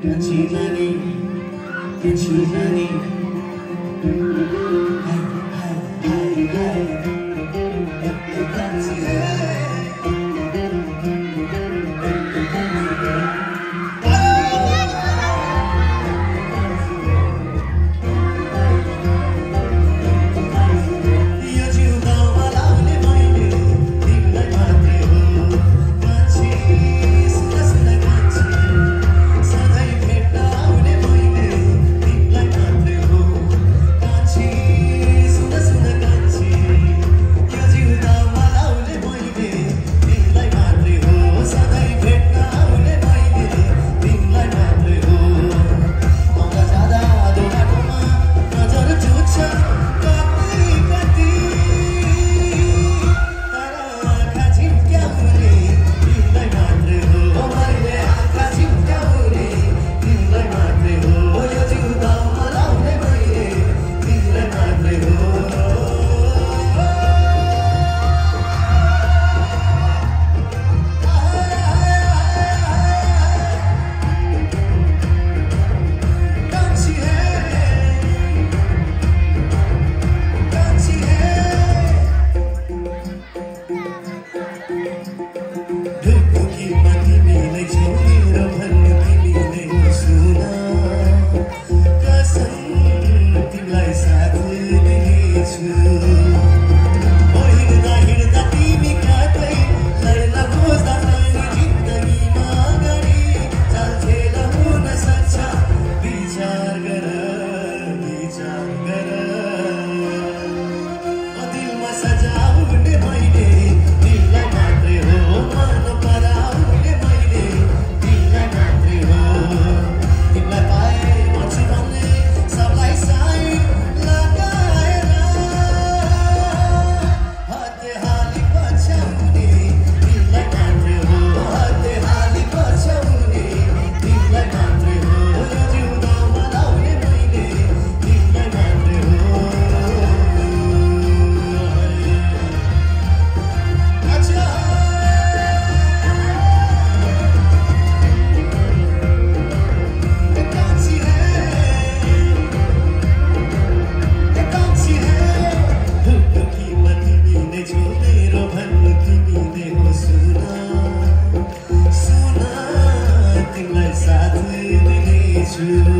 感激着你，感激着你，爱。爱爱爱 You.